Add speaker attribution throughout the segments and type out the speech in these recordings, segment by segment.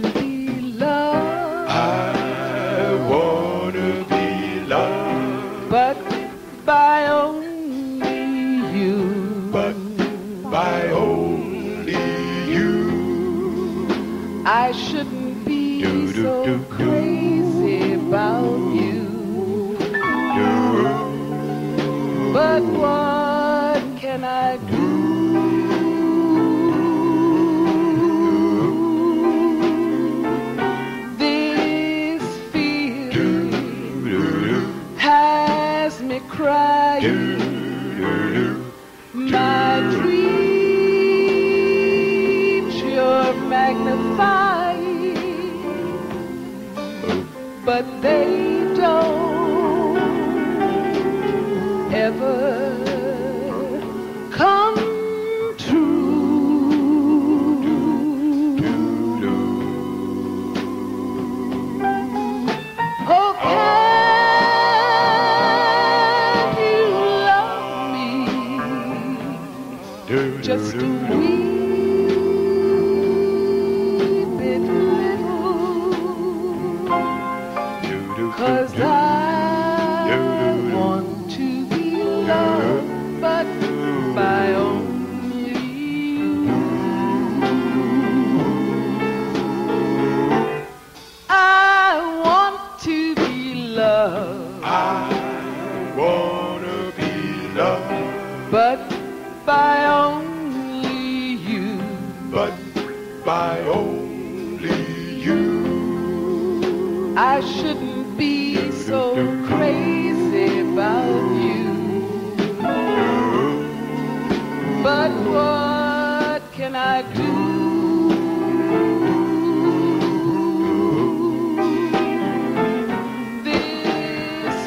Speaker 1: be. I
Speaker 2: wanna be loved.
Speaker 1: But by only you.
Speaker 2: But by only you.
Speaker 1: I shouldn't be do, do, so do, crazy about you. But what can I do? My dreams you're magnifying, but they don't ever just a wee by only you. I shouldn't be so crazy about you. But what can I do?
Speaker 2: This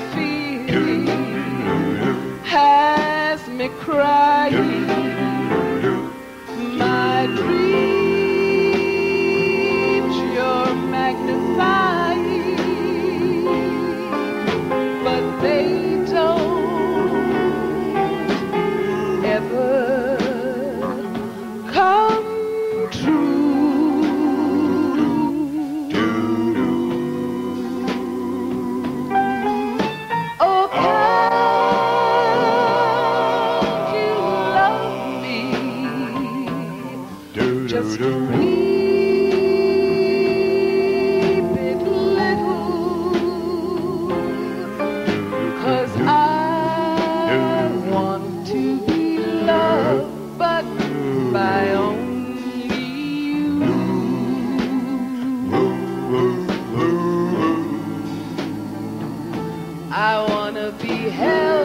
Speaker 2: by only you.
Speaker 1: I wanna be held